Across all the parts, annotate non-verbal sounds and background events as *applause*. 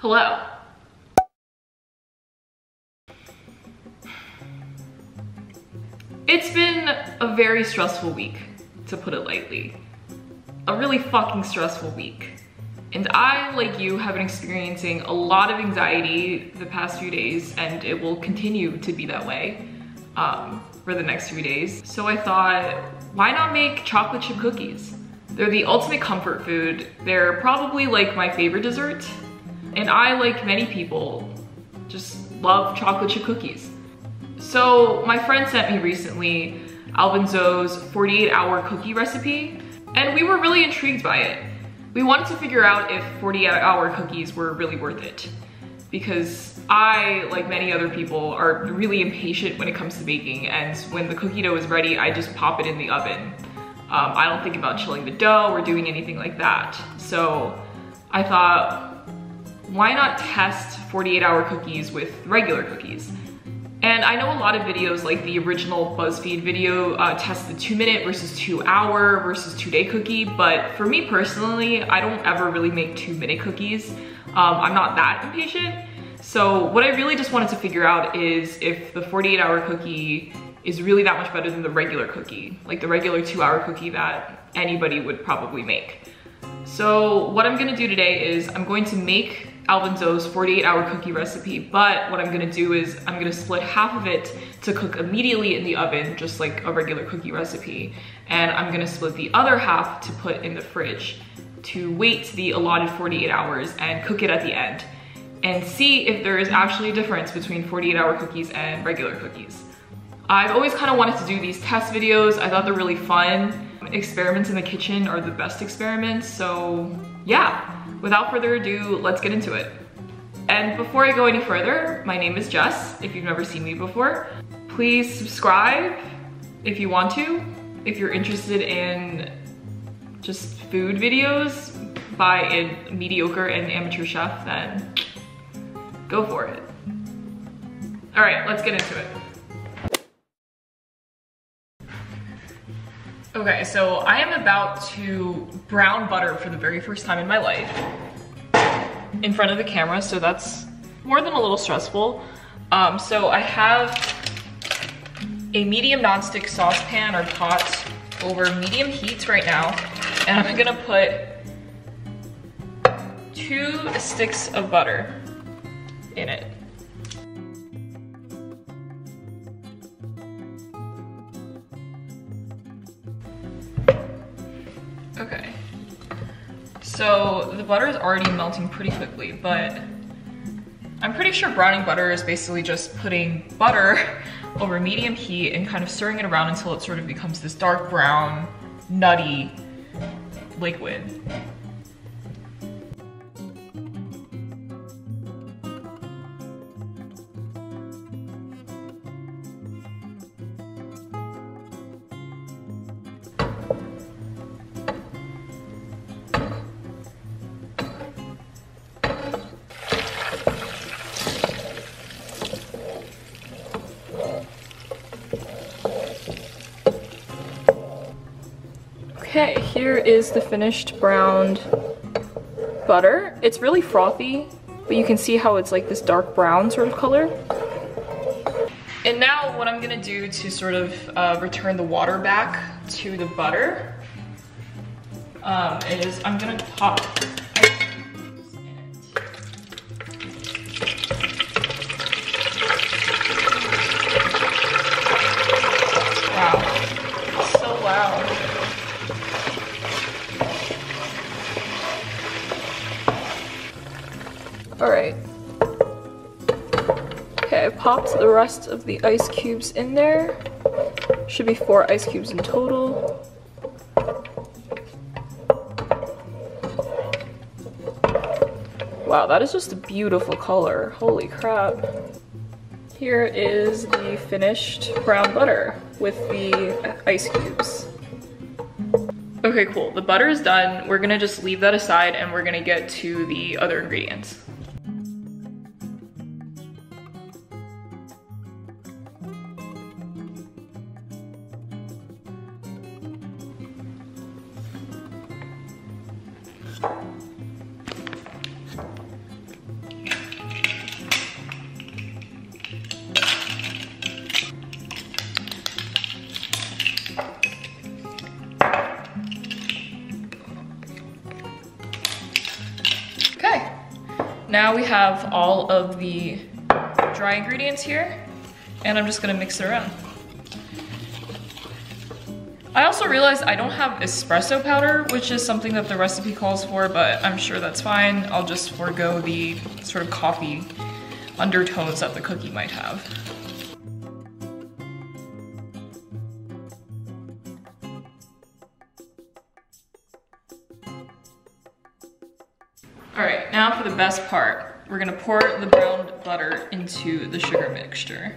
Hello. It's been a very stressful week, to put it lightly. A really fucking stressful week. And I, like you, have been experiencing a lot of anxiety the past few days and it will continue to be that way um, for the next few days. So I thought, why not make chocolate chip cookies? They're the ultimate comfort food. They're probably like my favorite dessert. And I, like many people, just love chocolate chip cookies. So my friend sent me recently Alvin Zhou's 48 hour cookie recipe and we were really intrigued by it. We wanted to figure out if 48 hour cookies were really worth it because I, like many other people, are really impatient when it comes to baking and when the cookie dough is ready, I just pop it in the oven. Um, I don't think about chilling the dough or doing anything like that. So I thought, why not test 48 hour cookies with regular cookies? And I know a lot of videos like the original BuzzFeed video uh, test the two minute versus two hour versus two day cookie, but for me personally, I don't ever really make two minute cookies. Um, I'm not that impatient. So what I really just wanted to figure out is if the 48 hour cookie is really that much better than the regular cookie, like the regular two hour cookie that anybody would probably make. So what I'm gonna do today is I'm going to make Alvin Zhou's 48 hour cookie recipe, but what I'm gonna do is I'm gonna split half of it to cook immediately in the oven, just like a regular cookie recipe. And I'm gonna split the other half to put in the fridge to wait the allotted 48 hours and cook it at the end and see if there is actually a difference between 48 hour cookies and regular cookies. I've always kind of wanted to do these test videos. I thought they're really fun. Experiments in the kitchen are the best experiments, so yeah without further ado, let's get into it. And before I go any further, my name is Jess, if you've never seen me before. Please subscribe if you want to. If you're interested in just food videos by a mediocre and amateur chef, then go for it. All right, let's get into it. Okay, so I am about to brown butter for the very first time in my life in front of the camera, so that's more than a little stressful. Um, so I have a medium nonstick saucepan or pot over medium heat right now, and I'm gonna put two sticks of butter in it. So the butter is already melting pretty quickly, but I'm pretty sure browning butter is basically just putting butter *laughs* over medium heat and kind of stirring it around until it sort of becomes this dark brown, nutty liquid. Here is the finished browned butter. It's really frothy, but you can see how it's like this dark brown sort of color. And now what I'm gonna do to sort of uh, return the water back to the butter um, is I'm gonna pop All rest of the ice cubes in there. Should be four ice cubes in total. Wow, that is just a beautiful color. Holy crap. Here is the finished brown butter with the ice cubes. Okay, cool. The butter is done. We're gonna just leave that aside and we're gonna get to the other ingredients. The dry ingredients here and I'm just gonna mix it around. I also realized I don't have espresso powder, which is something that the recipe calls for, but I'm sure that's fine. I'll just forego the sort of coffee undertones that the cookie might have. All right, now for the best part. We're gonna pour the browned butter into the sugar mixture.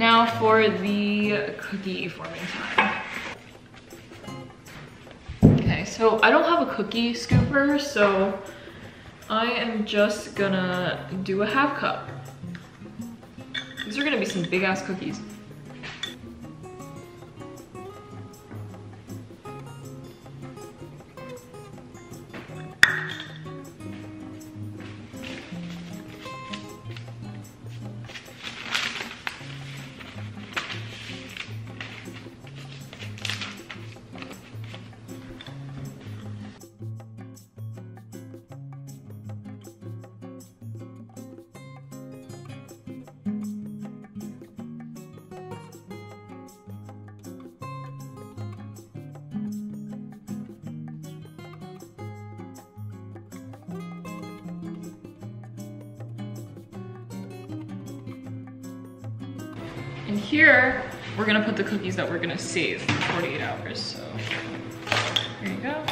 Now for the cookie forming time. Okay, so I don't have a cookie scooper, so I am just gonna do a half cup. These are gonna be some big ass cookies. And here, we're gonna put the cookies that we're gonna save for 48 hours. So here you go.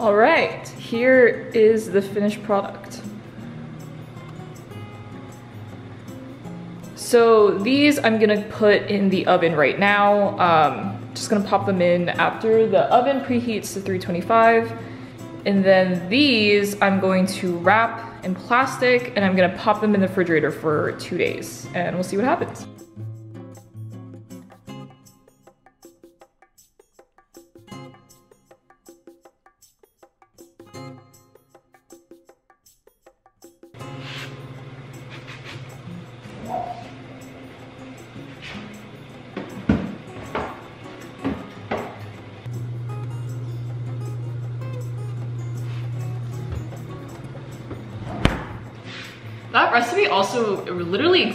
All right, here is the finished product. So these I'm gonna put in the oven right now. Um, just gonna pop them in after the oven preheats to 325. And then these I'm going to wrap in plastic and I'm gonna pop them in the refrigerator for two days and we'll see what happens.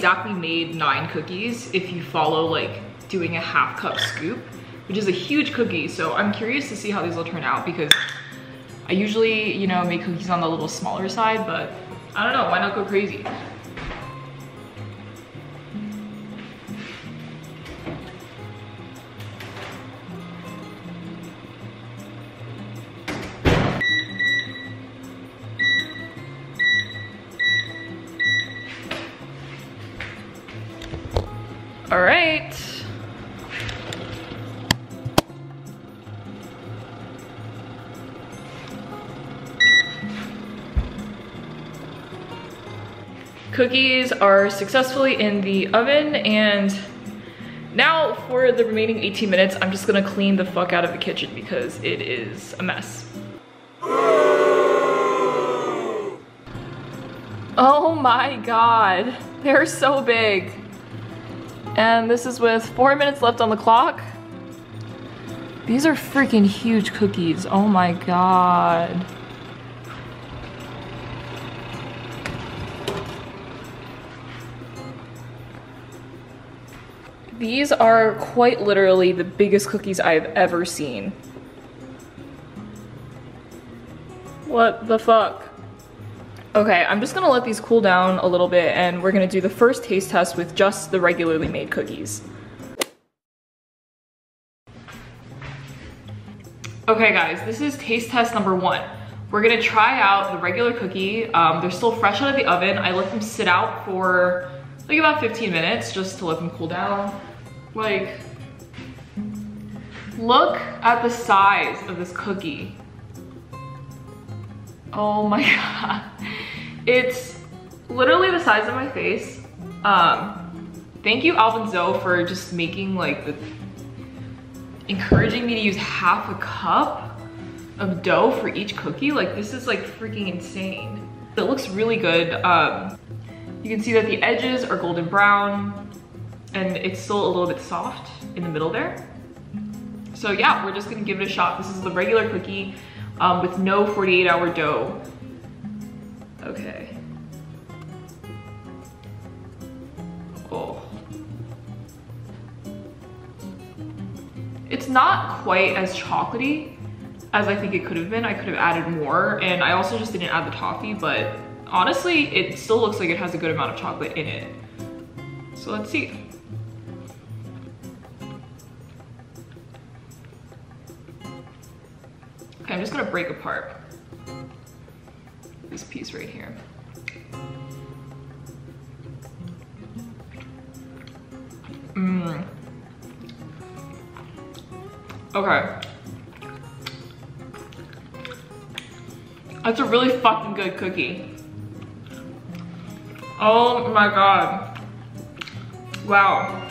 Exactly made nine cookies if you follow like doing a half cup scoop, which is a huge cookie. So I'm curious to see how these will turn out because I usually, you know, make cookies on the little smaller side, but I don't know, why not go crazy? Are successfully in the oven and now for the remaining 18 minutes, I'm just gonna clean the fuck out of the kitchen because it is a mess. Oh my God, they're so big. And this is with four minutes left on the clock. These are freaking huge cookies, oh my God. These are quite literally the biggest cookies I've ever seen. What the fuck? Okay, I'm just gonna let these cool down a little bit and we're gonna do the first taste test with just the regularly made cookies. Okay guys, this is taste test number one. We're gonna try out the regular cookie. Um, they're still fresh out of the oven. I let them sit out for like about 15 minutes just to let them cool down. Like, look at the size of this cookie. Oh my *laughs* God. It's literally the size of my face. Um, thank you Alvin Zhou for just making like the, encouraging me to use half a cup of dough for each cookie. Like this is like freaking insane. It looks really good. Um, you can see that the edges are golden brown and it's still a little bit soft in the middle there. So yeah, we're just gonna give it a shot. This is the regular cookie um, with no 48 hour dough. Okay. Oh. It's not quite as chocolatey as I think it could have been. I could have added more and I also just didn't add the toffee, but honestly, it still looks like it has a good amount of chocolate in it. So let's see. Just gonna break apart this piece right here. Mmm. Okay. That's a really fucking good cookie. Oh my god. Wow.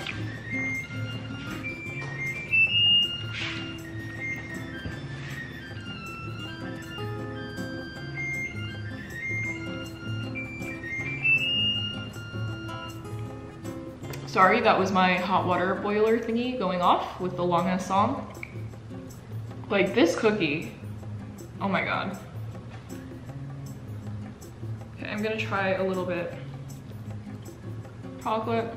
Sorry, that was my hot water boiler thingy going off with the long ass song. Like this cookie, oh my god. Okay, I'm gonna try a little bit. Chocolate.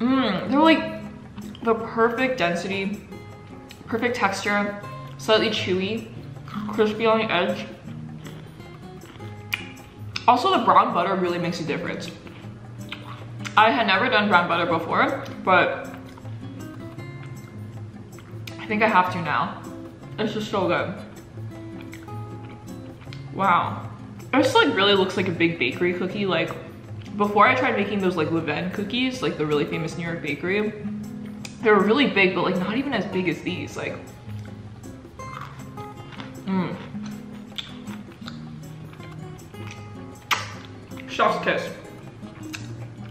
Mmm, they're like the perfect density, perfect texture, slightly chewy, crispy on the edge. Also the brown butter really makes a difference. I had never done brown butter before, but I think I have to now. It's just so good. Wow. This like really looks like a big bakery cookie. Like before I tried making those like Levain cookies, like the really famous New York bakery, they were really big, but like not even as big as these. Like, mmm. Chef's kiss.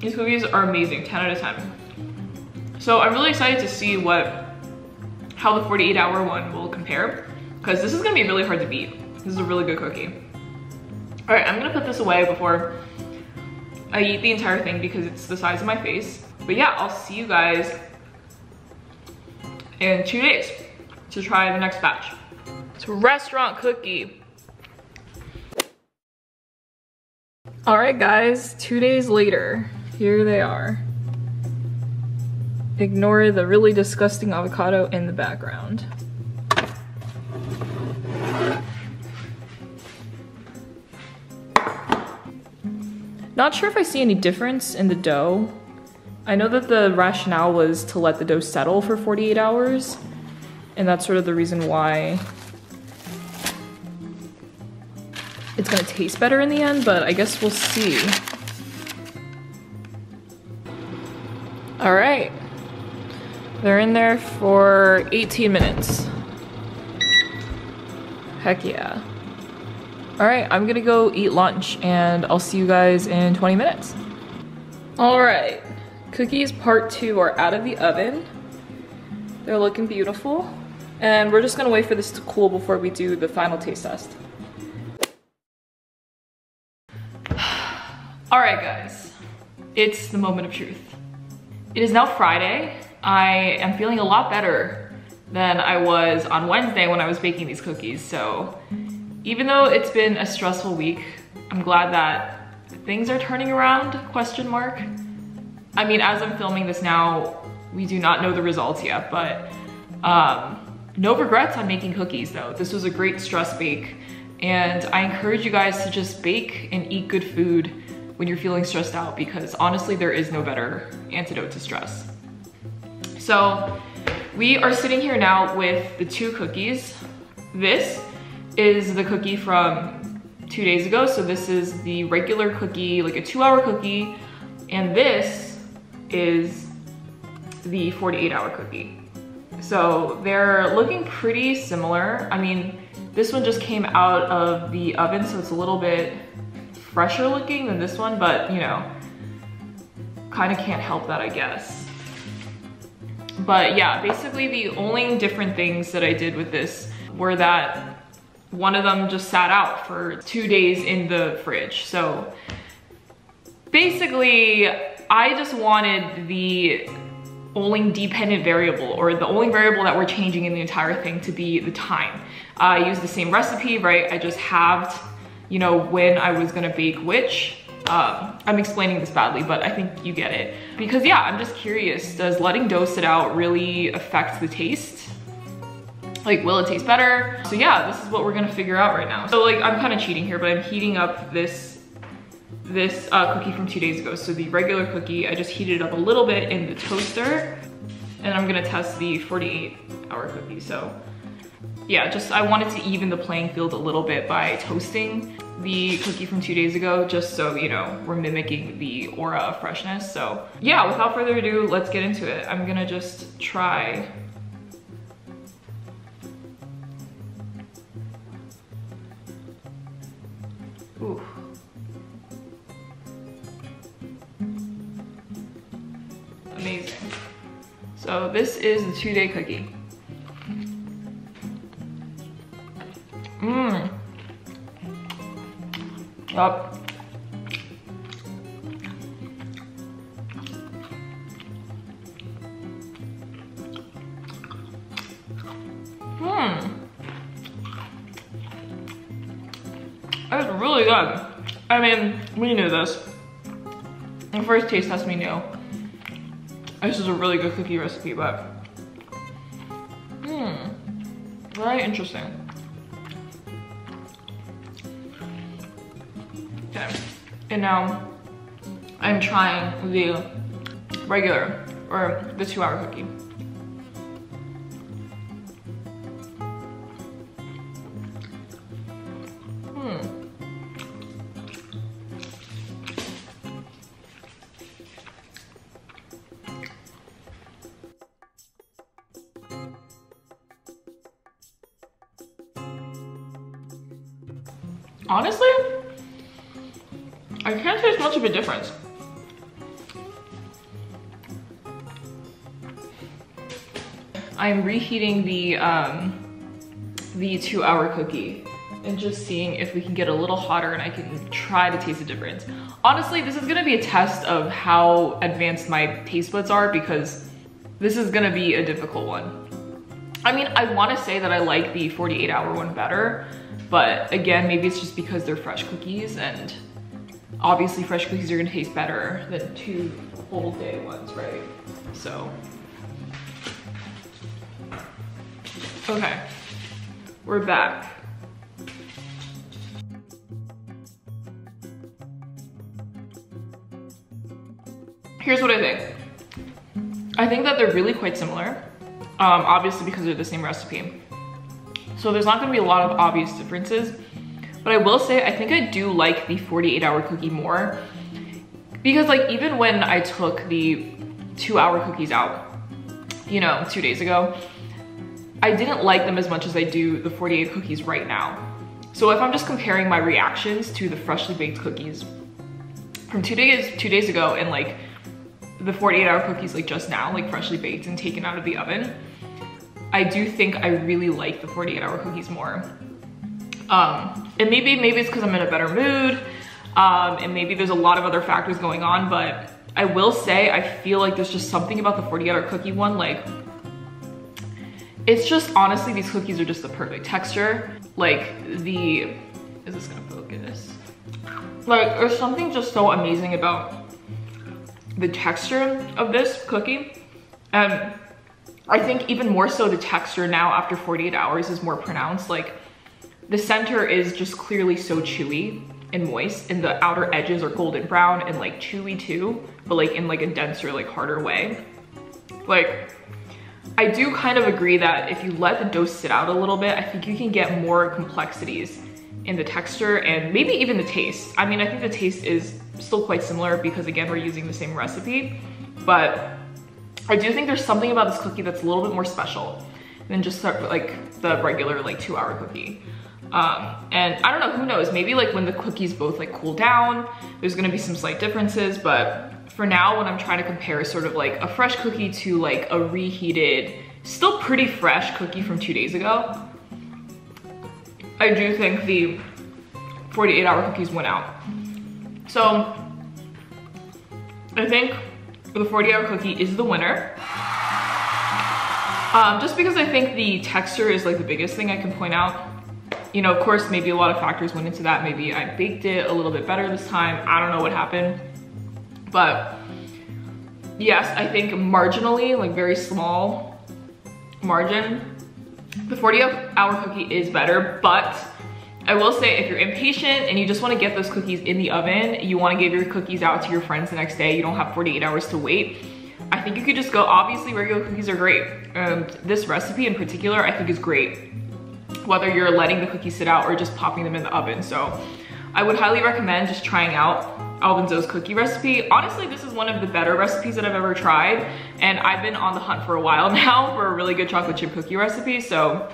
These cookies are amazing, 10 out of 10. So I'm really excited to see what, how the 48 hour one will compare because this is gonna be really hard to beat. This is a really good cookie. All right, I'm gonna put this away before I eat the entire thing because it's the size of my face. But yeah, I'll see you guys in two days to try the next batch. It's a restaurant cookie. All right, guys, two days later here they are. Ignore the really disgusting avocado in the background. Not sure if I see any difference in the dough. I know that the rationale was to let the dough settle for 48 hours, and that's sort of the reason why it's gonna taste better in the end, but I guess we'll see. All right. They're in there for 18 minutes. Heck yeah. All right, I'm gonna go eat lunch and I'll see you guys in 20 minutes. All right, cookies part two are out of the oven. They're looking beautiful. And we're just gonna wait for this to cool before we do the final taste test. *sighs* All right, guys, it's the moment of truth. It is now Friday. I am feeling a lot better than I was on Wednesday when I was baking these cookies. So even though it's been a stressful week, I'm glad that things are turning around, question mark. I mean, as I'm filming this now, we do not know the results yet, but um, no regrets on making cookies though. This was a great stress bake and I encourage you guys to just bake and eat good food when you're feeling stressed out because honestly, there is no better antidote to stress. So we are sitting here now with the two cookies. This is the cookie from two days ago. So this is the regular cookie, like a two hour cookie. And this is the 48 hour cookie. So they're looking pretty similar. I mean, this one just came out of the oven, so it's a little bit fresher looking than this one, but you know, kind of can't help that, I guess. But yeah, basically the only different things that I did with this were that one of them just sat out for two days in the fridge. So basically, I just wanted the only dependent variable or the only variable that we're changing in the entire thing to be the time. I used the same recipe, right? I just halved you know, when I was gonna bake which. Um, I'm explaining this badly, but I think you get it. Because yeah, I'm just curious, does letting dough sit out really affect the taste? Like, will it taste better? So yeah, this is what we're gonna figure out right now. So like, I'm kind of cheating here, but I'm heating up this this uh, cookie from two days ago. So the regular cookie, I just heated it up a little bit in the toaster and I'm gonna test the 48 hour cookie. So yeah, just I wanted to even the playing field a little bit by toasting the cookie from two days ago, just so, you know, we're mimicking the aura of freshness. So yeah, without further ado, let's get into it. I'm gonna just try Ooh. Amazing. So this is the two-day cookie. Mmm. Yup. Mmm. That's really good. I mean, we knew this. The first taste test we knew. This is a really good cookie recipe, but hmm, very interesting. And now I'm trying the regular or the two hour cookie. Hmm. Honestly, I can't taste much of a difference. I'm reheating the, um, the two hour cookie and just seeing if we can get a little hotter and I can try to taste the difference. Honestly, this is gonna be a test of how advanced my taste buds are because this is gonna be a difficult one. I mean, I wanna say that I like the 48 hour one better, but again, maybe it's just because they're fresh cookies and obviously fresh cookies are gonna taste better than two whole day ones, right? So. Okay, we're back. Here's what I think. I think that they're really quite similar, um, obviously because they're the same recipe. So there's not gonna be a lot of obvious differences, but I will say, I think I do like the 48 hour cookie more because like even when I took the two hour cookies out, you know, two days ago, I didn't like them as much as I do the 48 cookies right now. So if I'm just comparing my reactions to the freshly baked cookies from two days, two days ago and like the 48 hour cookies like just now, like freshly baked and taken out of the oven, I do think I really like the 48 hour cookies more. Um, and maybe, maybe it's because I'm in a better mood um, and maybe there's a lot of other factors going on, but I will say I feel like there's just something about the 48 hour cookie one, like it's just honestly, these cookies are just the perfect texture. Like the, is this gonna focus? Like there's something just so amazing about the texture of this cookie. And I think even more so the texture now after 48 hours is more pronounced. Like the center is just clearly so chewy and moist and the outer edges are golden brown and like chewy too, but like in like a denser, like harder way. Like I do kind of agree that if you let the dough sit out a little bit, I think you can get more complexities in the texture and maybe even the taste. I mean, I think the taste is still quite similar because again, we're using the same recipe, but I do think there's something about this cookie that's a little bit more special than just like the regular like two hour cookie. Um, and I don't know, who knows, maybe like when the cookies both like cool down, there's gonna be some slight differences, but for now when I'm trying to compare sort of like a fresh cookie to like a reheated, still pretty fresh cookie from two days ago, I do think the 48 hour cookies went out. So I think the 40 hour cookie is the winner. Um, just because I think the texture is like the biggest thing I can point out. You know, of course, maybe a lot of factors went into that. Maybe I baked it a little bit better this time. I don't know what happened. But yes, I think marginally, like very small margin, the 40 hour cookie is better, but I will say if you're impatient and you just wanna get those cookies in the oven, you wanna give your cookies out to your friends the next day, you don't have 48 hours to wait, I think you could just go, obviously regular cookies are great. And this recipe in particular, I think is great. Whether you're letting the cookies sit out or just popping them in the oven. So I would highly recommend just trying out Alvin Zhou's cookie recipe. Honestly, this is one of the better recipes that I've ever tried. And I've been on the hunt for a while *laughs* now for a really good chocolate chip cookie recipe. So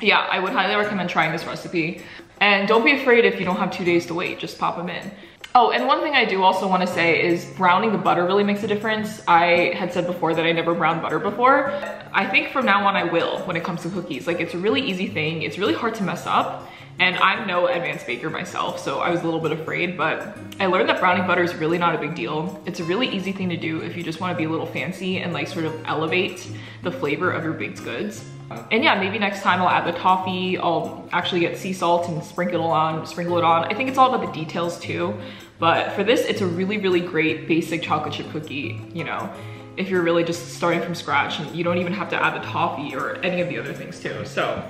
yeah, I would highly recommend trying this recipe. And don't be afraid if you don't have two days to wait, just pop them in. Oh, and one thing I do also want to say is browning the butter really makes a difference. I had said before that I never browned butter before. I think from now on I will when it comes to cookies. Like it's a really easy thing. It's really hard to mess up. And I'm no advanced baker myself, so I was a little bit afraid, but I learned that browning butter is really not a big deal. It's a really easy thing to do if you just wanna be a little fancy and like sort of elevate the flavor of your baked goods. And yeah, maybe next time I'll add the toffee, I'll actually get sea salt and sprinkle it on, sprinkle it on. I think it's all about the details too. But for this, it's a really, really great basic chocolate chip cookie, you know, if you're really just starting from scratch and you don't even have to add the toffee or any of the other things too. So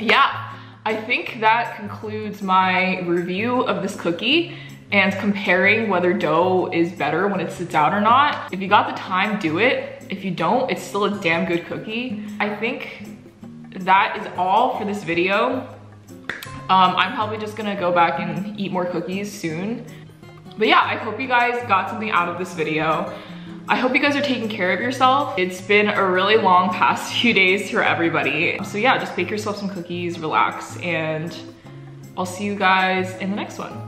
yeah, I think that concludes my review of this cookie and comparing whether dough is better when it sits out or not. If you got the time, do it. If you don't, it's still a damn good cookie. I think that is all for this video. Um, I'm probably just gonna go back and eat more cookies soon. But yeah, I hope you guys got something out of this video. I hope you guys are taking care of yourself. It's been a really long *laughs* past few days for everybody. So yeah, just bake yourself some cookies, relax, and I'll see you guys in the next one.